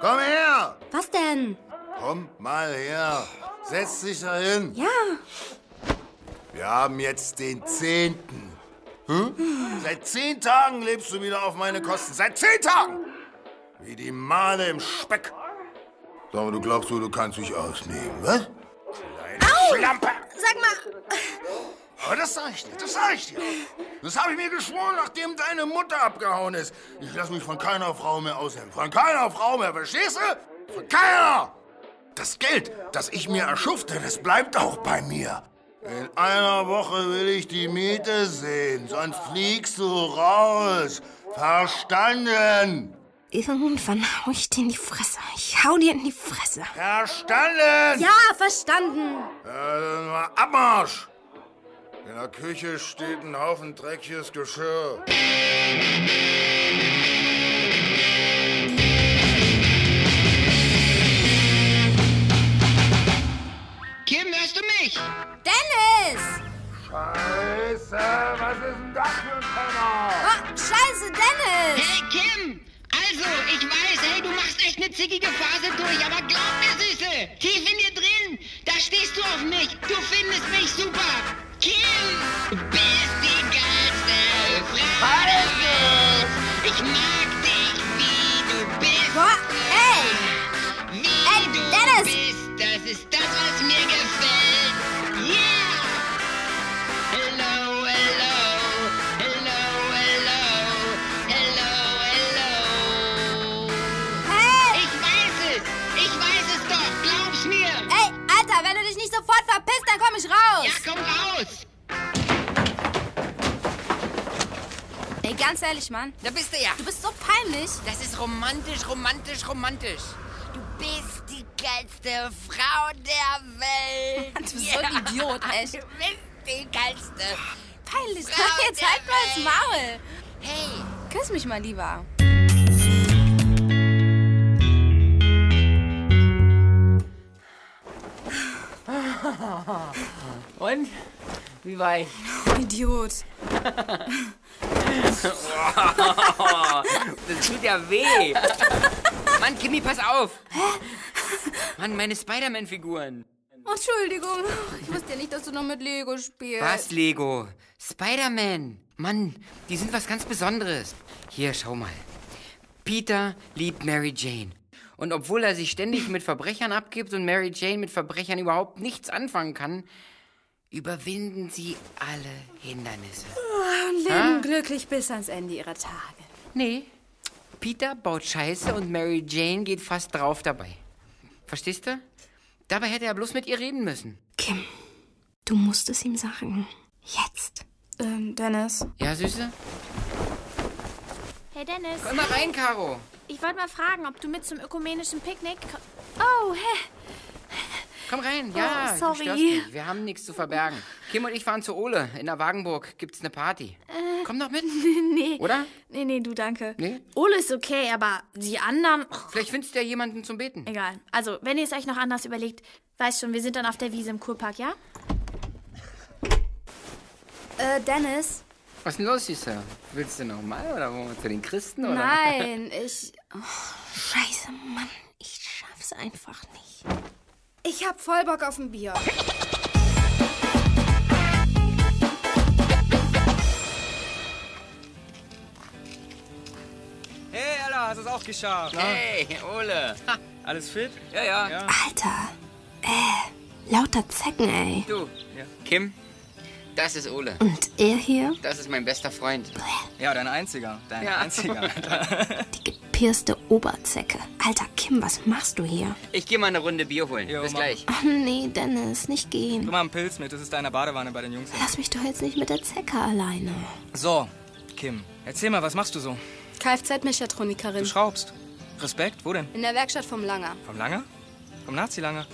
Komm her! Was denn? Komm mal her. Setz dich da hin. Ja. Wir haben jetzt den zehnten. Hm? Seit zehn Tagen lebst du wieder auf meine Kosten. Seit zehn Tagen! Wie die Male im Speck. So, aber du glaubst wohl, du kannst dich ausnehmen, was? Kleine Schlampe! Sag mal. Aber das sag ich dir, das sag ich dir. Das habe ich mir geschworen, nachdem deine Mutter abgehauen ist. Ich lasse mich von keiner Frau mehr ausnehmen. Von keiner Frau mehr, verstehst du? Von keiner! Das Geld, das ich mir erschufte, das bleibt auch bei mir. In einer Woche will ich die Miete sehen, sonst fliegst du raus. Verstanden? Irgendwann hau ich dir in die Fresse. Ich hau dir in die Fresse. Verstanden? Ja, verstanden. Mal Abmarsch! In der Küche steht ein Haufen dreckiges Geschirr. Kim, hörst du mich? Dennis! Scheiße, was ist denn das für ein Penner? Oh, scheiße, Dennis! Hey, Kim! Also, ich weiß, hey, du machst echt eine zickige Phase durch, aber glaub mir, Süße, tief in dir drin, da stehst du auf mich, du findest mich super. Du bist die geilste Frau der Welt. Ich mag dich, wie du bist. Boah, ey! Wie Ey, du Dennis! bist, das ist das, was mir gefällt. Yeah! Hello, hello, hello, hello, hello, hello. Hey! Ich weiß es, ich weiß es doch, glaub's mir. Ey, Alter, wenn du dich nicht sofort verpisst, dann komm ich raus. Ja, komm raus. Ey, ganz ehrlich, Mann. Da bist du ja. Du bist so peinlich. Das ist romantisch, romantisch, romantisch. Du bist die geilste Frau der Welt. Du bist so ein Idiot, echt. Du bist die geilste. Peinlich. Frau Jetzt halt mal das. Maul. Hey, Küss mich mal lieber. und? Wie war ich? Idiot. Das tut ja weh. Mann, Kimi, pass auf. Mann, meine Spider-Man-Figuren. Entschuldigung. Ich wusste ja nicht, dass du noch mit Lego spielst. Was, Lego? Spider-Man. Mann, die sind was ganz Besonderes. Hier, schau mal. Peter liebt Mary Jane. Und obwohl er sich ständig mit Verbrechern abgibt und Mary Jane mit Verbrechern überhaupt nichts anfangen kann, überwinden sie alle Hindernisse. Und leben glücklich bis ans Ende ihrer Tage. Nee, Peter baut Scheiße und Mary Jane geht fast drauf dabei. Verstehst du? Dabei hätte er bloß mit ihr reden müssen. Kim, du musst es ihm sagen. Jetzt. Ähm, Dennis. Ja, Süße? Hey Dennis, Komm mal rein, Caro. ich wollte mal fragen, ob du mit zum ökumenischen Picknick... Oh, hä? Komm rein, ja. Oh, sorry. Wir haben nichts zu verbergen. Kim und ich fahren zu Ole. In der Wagenburg gibt's eine Party. Komm doch mit. Nee. Oder? Nee, nee, du danke. Nee? Ole ist okay, aber die anderen... Oh, Vielleicht findest du ja jemanden zum Beten. egal. Also, wenn ihr es euch noch anders überlegt, weißt schon, wir sind dann auf der Wiese im Kurpark, ja? Äh, Dennis? Was ist denn los, Süße? Willst du noch mal oder wollen wir zu den Christen? Oder? Nein, ich. Oh, scheiße, Mann. Ich schaff's einfach nicht. Ich hab voll Bock auf ein Bier. Hey, Alter, hast du es auch geschafft? Hey, Ole. Ha, Alles fit? ja, ja, Ja. Alter. Äh, lauter Zecken, ey. Du, Kim, das ist Ole. Und er hier? Das ist mein bester Freund. Ja, dein einziger. Dein Ja. einziger, Alter. Die gepierste Oberzecke. Alter, Kim, was machst du hier? Ich gehe mal eine Runde Bier holen. Jo, Bis mach. gleich. Oh nee, Dennis, nicht gehen. Guck mal einen Pilz mit, das ist deine Badewanne bei den Jungs. Lass mich doch jetzt nicht mit der Zecke alleine. So, Kim, erzähl mal, was machst du so? Kfz-Mechatronikerin. Du schraubst. Respekt, wo denn? In der Werkstatt vom Langer. Vom Langer? Vom Nazi-Langer?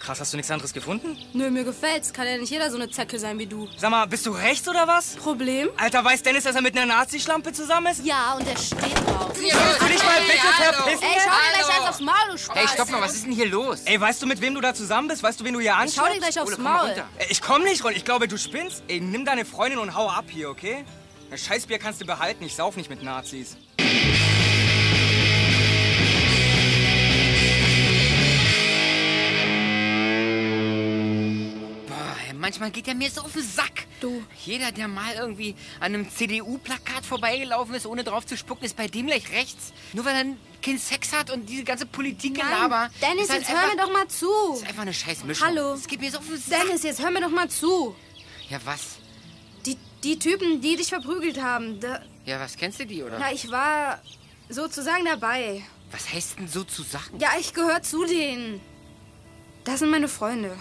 Krass, hast du nichts anderes gefunden? Nö, mir gefällt's. Kann ja nicht jeder so eine Zecke sein wie du. Sag mal, bist du rechts oder was? Problem? Alter, weiß Dennis, dass er mit einer Nazi-Schlampe zusammen ist? Ja, und der steht drauf. Hier, los. du dich mal bitte hallo. verpissen? Ey, schau dir gleich eins aufs Maul, du Spaß. Hey, stopp mal, was ist denn hier los? Ey, weißt du, mit wem du da zusammen bist? Weißt du, wen du hier Schau dir gleich aufs Ole, Maul. runter. Ey, Ich komm nicht runter. Ich glaube, du spinnst. Ey, nimm deine Freundin und hau ab hier, okay? Das Scheißbier kannst du behalten. Ich sauf nicht mit Nazis. Manchmal geht er mir so auf den Sack. Du. Jeder, der mal irgendwie an einem CDU-Plakat vorbeigelaufen ist, ohne drauf zu spucken, ist bei dem gleich rechts. Nur weil er keinen Sex hat und diese ganze Politikgelaber. Dennis, ist halt jetzt hör mir einfach- doch mal zu. ist einfach eine scheiß Mischung. Hallo. Es geht mir so auf den Sack. Dennis, jetzt hör mir doch mal zu. Ja, was? Die, die Typen, die dich verprügelt haben, da, Ja, was kennst du die, oder? na, ich war sozusagen dabei. Was heißt denn so zu sagen? Ja, ich gehöre zu denen. Das sind meine Freunde.